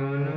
Gana.